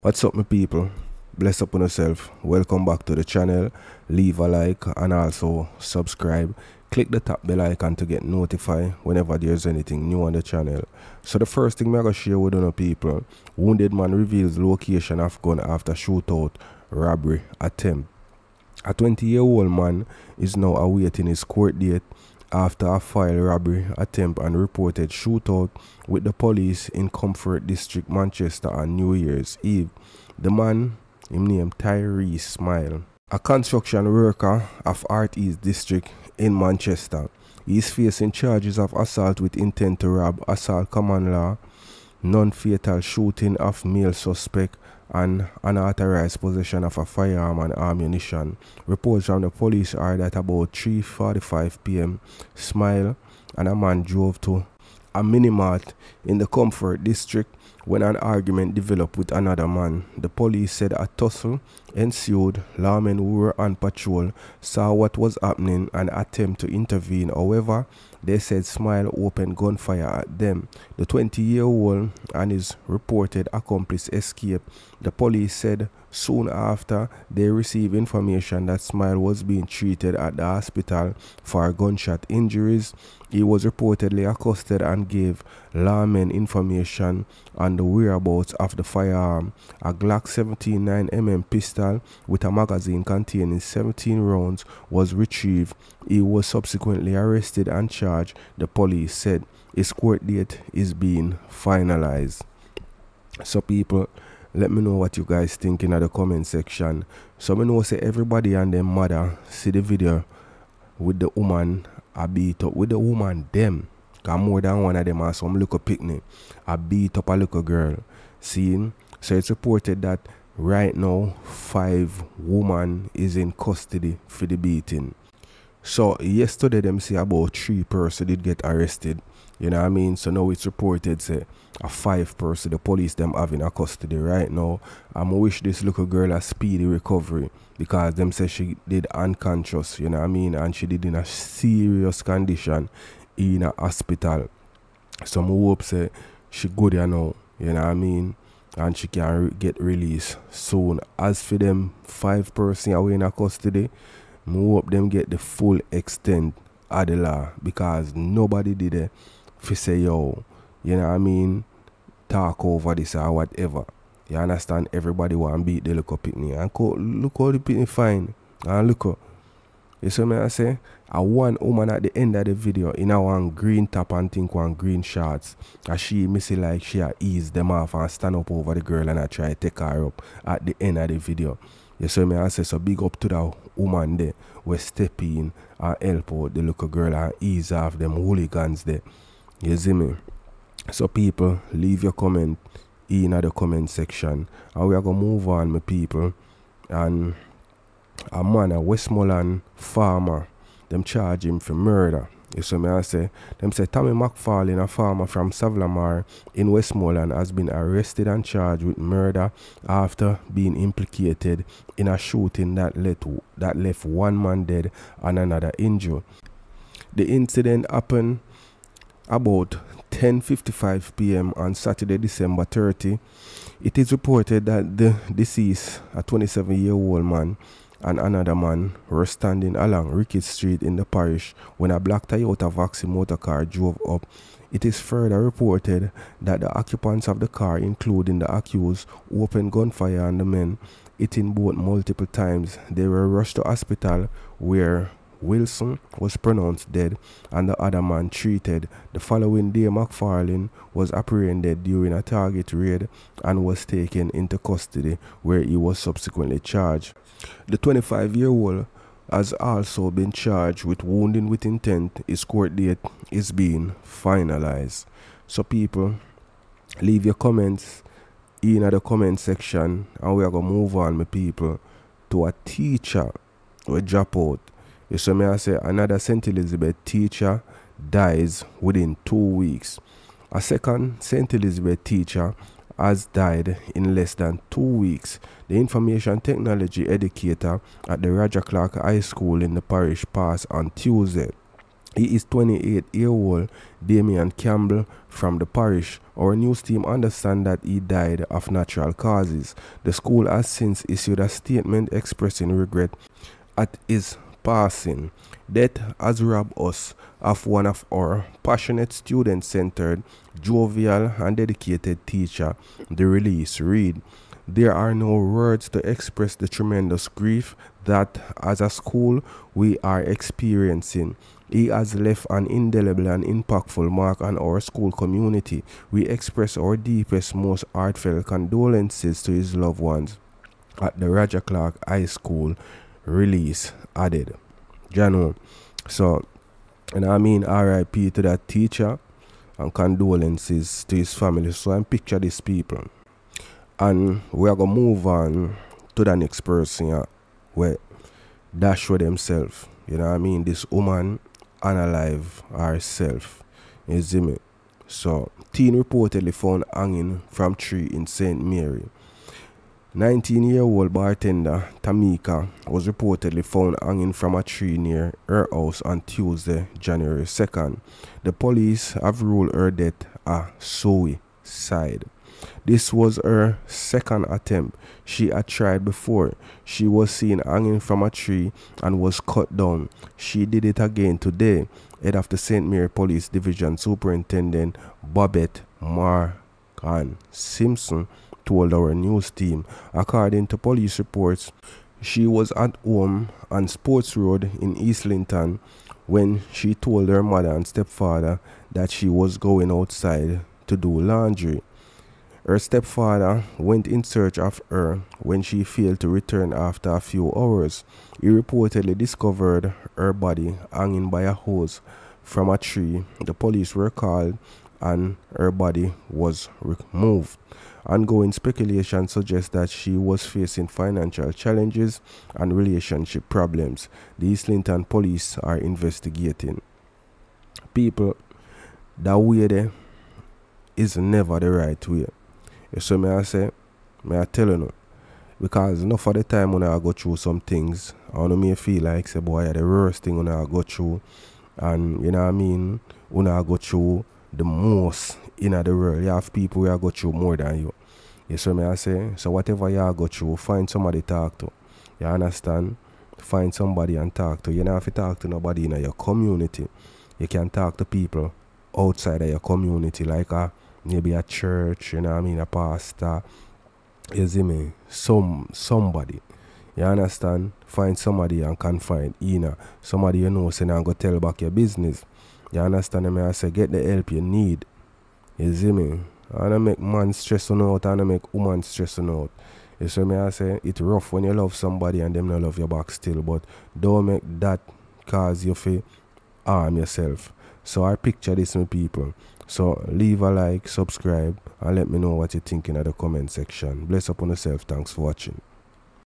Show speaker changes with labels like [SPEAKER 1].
[SPEAKER 1] What's up my people? Bless up on yourself. Welcome back to the channel. Leave a like and also subscribe. Click the top bell icon to get notified whenever there's anything new on the channel. So the first thing I'm gonna share with you people, wounded man reveals location of gun after shootout, robbery attempt. A 20 year old man is now awaiting his court date after a file robbery attempt and reported shootout with the police in Comfort District, Manchester on New Year's Eve. The man, him named Tyrese Smile, a construction worker of Art East District in Manchester. He is facing charges of assault with intent to rob, assault common law, non-fatal shooting of male suspect, and unauthorized possession of a firearm and ammunition. Reports from the police are that about 3.45 pm, Smile and a man drove to a minimart in the Comfort district when an argument developed with another man. The police said a tussle ensued. Lawmen who were on patrol saw what was happening and attempted to intervene. However, they said Smile opened gunfire at them. The 20 year old and his reported accomplice escaped. The police said soon after they received information that Smile was being treated at the hospital for gunshot injuries. He was reportedly accosted and gave lawmen information on the whereabouts of the firearm, a Glock 17 9mm pistol with a magazine containing 17 rounds was retrieved. He was subsequently arrested and charged, the police said. His court date is being finalized. So people, let me know what you guys think in the comment section. So me know say everybody and their mother see the video with the woman I beat up with the woman them Cause more than one of them are some little picnic. I beat up a little girl. Seeing? So it's reported that right now five woman is in custody for the beating. So yesterday them say about three person did get arrested. You know what I mean? So now it's reported say a five person the police them having a custody right now. I'm wish this little girl a speedy recovery because them say she did unconscious, you know what I mean, and she did in a serious condition in a hospital. So I hope say she good you know, you know what I mean? And she can get released soon. As for them five person away in custody, I hope them get the full extent of the law because nobody did it for say yo, you know what I mean, talk over this or whatever. You understand? Everybody want beat the little picnic. And look how the picnic fine. And look how you see me I say? A one woman at the end of the video in a one green top and think one green shorts. And she missing like she a ease them off and stand up over the girl and I try to take her up at the end of the video. You see me I say so big up to that woman there we step in and help out the little girl and ease off them hooligans there. You see me? So people leave your comment in the comment section and we are gonna move on my people and a man, a Westmoreland farmer, them charge him for murder. You see me I say? Them say Tommy McFarlane, a farmer from Savlamar in Westmoreland, has been arrested and charged with murder after being implicated in a shooting that led that left one man dead and another injured. The incident happened about 10:55 p.m. on Saturday, December 30. It is reported that the deceased, a 27-year-old man, and another man were standing along Rickett Street in the parish when a black Toyota Voxy motor car drove up. It is further reported that the occupants of the car, including the accused, opened gunfire on the men, hitting both multiple times. They were rushed to hospital where Wilson was pronounced dead and the other man treated. The following day, McFarlane was apprehended during a target raid and was taken into custody where he was subsequently charged. The 25 year old has also been charged with wounding with intent. His court date is being finalized. So, people, leave your comments in the comment section and we are going to move on, my people, to a teacher who drop out. You me, I say another St. Elizabeth teacher dies within two weeks. A second St. Elizabeth teacher has died in less than two weeks. The information technology educator at the Roger Clarke High School in the parish passed on Tuesday. He is 28 year old Damian Campbell from the parish. Our news team understand that he died of natural causes. The school has since issued a statement expressing regret at his passing. Death has robbed us of one of our passionate student centered, jovial, and dedicated teacher. The release read There are no words to express the tremendous grief that, as a school, we are experiencing. He has left an indelible and impactful mark on our school community. We express our deepest, most heartfelt condolences to his loved ones at the Roger Clarke High School release added. Jano. So, and I mean RIP to that teacher and condolences to his family. So I picture these people. And we are gonna move on to the next person yeah, where that show themselves. You know what I mean? This woman unalive herself. You see me? So teen reportedly found hanging from tree in St. Mary. 19 year old bartender Tamika was reportedly found hanging from a tree near her house on Tuesday, January 2nd. The police have ruled her death a suicide. This was her second attempt. She had tried before. She was seen hanging from a tree and was cut down. She did it again today. Head of the St. Mary Police Division Superintendent Bobette Morgan Simpson told our news team. According to police reports, she was at home on Sports Road in Islington when she told her mother and stepfather that she was going outside to do laundry. Her stepfather went in search of her when she failed to return after a few hours. He reportedly discovered her body hanging by a hose from a tree. The police were called and her body was removed. Ongoing speculation suggests that she was facing financial challenges and relationship problems. The Islington police are investigating. People, that way there is never the right way. You see me I say, me I tell you Because enough of the time when I go through some things, I know me feel like say boy the worst thing when I go through and you know what I mean, when I go through the most in the world. You have people who go through more than you. You see me I say? So whatever you go through, find somebody to talk to. You understand? Find somebody and talk to. You don't have to talk to nobody in your community. You can talk to people outside of your community, like a maybe a church, you know what I mean, a pastor. You see me? Some somebody. You understand? Find somebody and confide in know, somebody you know saying and go tell back your business. You understand me? I say get the help you need. You see me? I don't make man stressing out and I make woman stressing out. You see me I say it's rough when you love somebody and them not love your back still, but don't make that cause you feel harm yourself. So I picture this with people. So leave a like, subscribe, and let me know what you think in the comment section. Bless upon yourself. Thanks for watching.